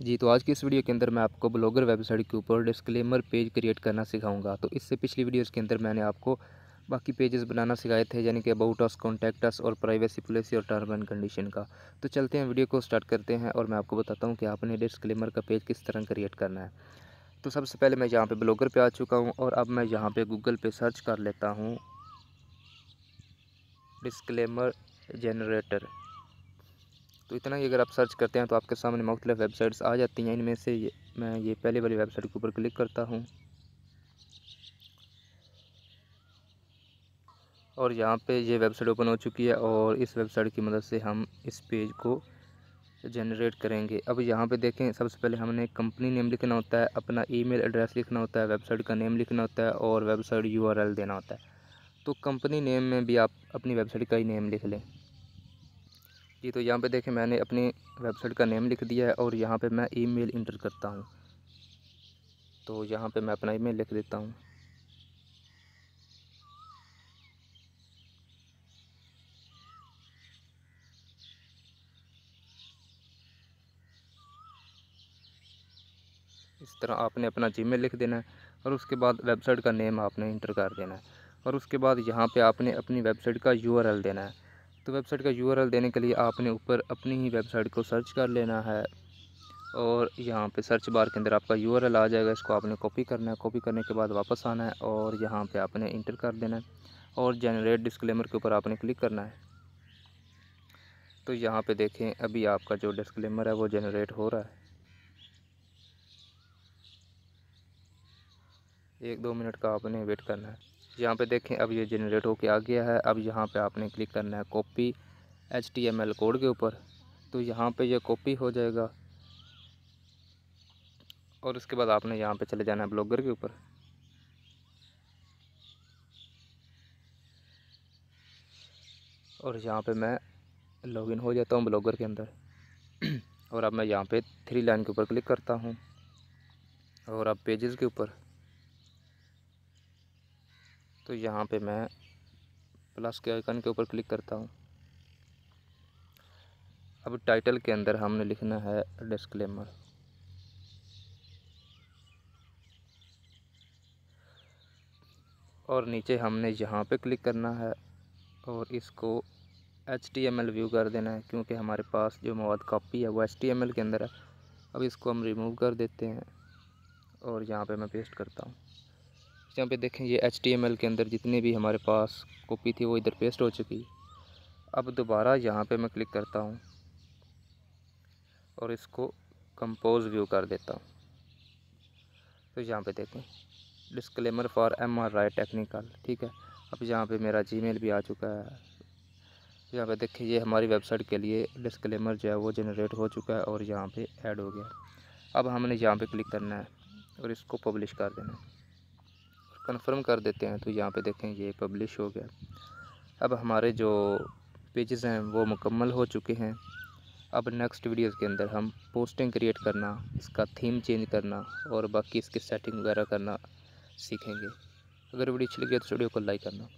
जी तो आज की इस वीडियो के अंदर मैं आपको ब्लॉगर वेबसाइट के ऊपर डिस्क्लेमर पेज क्रिएट करना सिखाऊँगा। तो इससे पिछली वीडियोस के अंदर मैंने आपको बाकी पेजेस बनाना सिखाए थे, यानी कि अबाउट अस कॉन्टैक्ट अस और प्राइवेसी पॉलिसी और टर्म एंड कंडीशन का। तो चलते हैं वीडियो को स्टार्ट करते हैं और मैं आपको बताता हूँ कि आपने डिस्क्लेमर का पेज किस तरह क्रिएट करना है। तो सबसे पहले मैं यहाँ पर ब्लॉगर पर आ चुका हूँ और अब मैं यहाँ पर गूगल पर सर्च कर लेता हूँ डिस्क्लेमर जनरेटर तो इतना ही, अगर आप सर्च करते हैं तो आपके सामने मुख्तलिफ़ वेबसाइट्स आ जाती हैं। इनमें से ये, मैं ये पहले वाली वेबसाइट के ऊपर क्लिक करता हूँ। और यहाँ पे ये वेबसाइट ओपन हो चुकी है और इस वेबसाइट की मदद से हम इस पेज को जनरेट करेंगे। अब यहाँ पे देखें, सबसे पहले हमने कंपनी नेम लिखना होता है, अपना ईमेल एड्रेस लिखना होता है, वेबसाइट का नेम लिखना होता है और वेबसाइट यूआरएल देना होता है। तो कंपनी नेम में भी आप अपनी वेबसाइट का ही नेम लिख लें। जी तो यहाँ पे देखें मैंने अपनी वेबसाइट का नेम लिख दिया है और यहाँ पे मैं ईमेल इंटर करता हूँ। तो यहाँ पे मैं अपना ईमेल लिख देता हूँ। इस तरह आपने अपना जीमेल लिख देना है और उसके बाद वेबसाइट का नेम आपने इंटर कर देना है। और उसके बाद यहाँ पे आपने अपनी वेबसाइट का यूआरएल देना है। तो वेबसाइट का यूआरएल देने के लिए आपने ऊपर अपनी ही वेबसाइट को सर्च कर लेना है। और यहाँ पे सर्च बार के अंदर आपका यूआरएल आ जाएगा, इसको आपने कॉपी करना है। कॉपी करने के बाद वापस आना है और यहाँ पे आपने इंटर कर देना है और जनरेट डिस्क्लेमर के ऊपर आपने क्लिक करना है। तो यहाँ पे देखें, अभी आपका जो डिस्क्लेमर है वो जनरेट हो रहा है। एक दो मिनट का आपने वेट करना है। यहाँ पे देखें, अब ये जनरेट होके आ गया है। अब यहाँ पे आपने क्लिक करना है copy H T M L code के ऊपर। तो यहाँ पे ये यह कॉपी हो जाएगा। और उसके बाद आपने यहाँ पे चले जाना है ब्लॉगर के ऊपर। और यहाँ पे मैं लॉगिन हो जाता हूँ ब्लॉगर के अंदर। और अब मैं यहाँ पे थ्री लाइन के ऊपर क्लिक करता हूँ। और अब पेजेस के ऊपर। तो यहाँ पे मैं प्लस के आइकन के ऊपर क्लिक करता हूँ। अब टाइटल के अंदर हमने लिखना है डिस्क्लेमर और नीचे हमने यहाँ पे क्लिक करना है और इसको H T M L view कर देना है क्योंकि हमारे पास जो मवाद कॉपी है वो एच टी एम एल के अंदर है। अब इसको हम रिमूव कर देते हैं और यहाँ पे मैं पेस्ट करता हूँ। यहाँ पे देखें ये एच के अंदर जितने भी हमारे पास कॉपी थी वो इधर पेस्ट हो चुकी। अब दोबारा यहाँ पे मैं क्लिक करता हूँ और इसको कंपोज व्यू कर देता हूँ। तो यहाँ पे देखें disclaimer for M R Rai technical ठीक है? अब यहाँ पे मेरा जीमेल भी आ चुका है। यहाँ पे देखें, ये हमारी वेबसाइट के लिए डिस्क्लेमर जो है वो जनरेट हो चुका है और यहाँ पे ऐड हो गया। अब हमने यहाँ पे क्लिक करना है और इसको पब्लिश कर देना है। कन्फर्म कर देते हैं तो यहाँ पे देखें, ये पब्लिश हो गया। अब हमारे जो पेजेस हैं, वो मुकम्मल हो चुके हैं। अब नेक्स्ट वीडियोस के अंदर हम पोस्टिंग क्रिएट करना, इसका थीम चेंज करना और बाकी इसकी सेटिंग वगैरह करना सीखेंगे। अगर वीडियो अच्छी लगी तो वीडियो को लाइक करना।